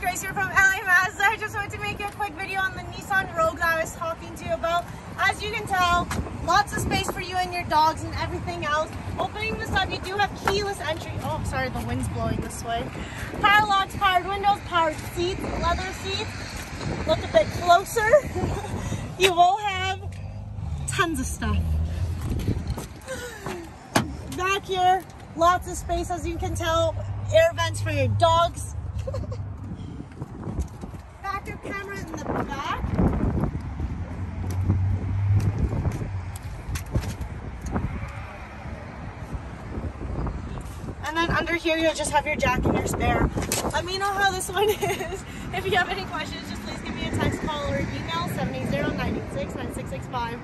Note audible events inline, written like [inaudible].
Grace here from LA Mazda. I just wanted to make a quick video on the Nissan Rogue that I was talking to you about. As you can tell, lots of space for you and your dogs and everything else. Opening this up, you do have keyless entry. Oh, sorry, the wind's blowing this way. Power locks, powered windows, powered seats, leather seats. Look a bit closer. [laughs] you will have tons of stuff. [sighs] Back here, lots of space as you can tell. Air vents for your dogs. [laughs] Backup camera in the back. And then under here, you'll just have your jack and your spare. Let me know how this one [laughs] is. If you have any questions, just please give me a text, call, or email 780-986-9665.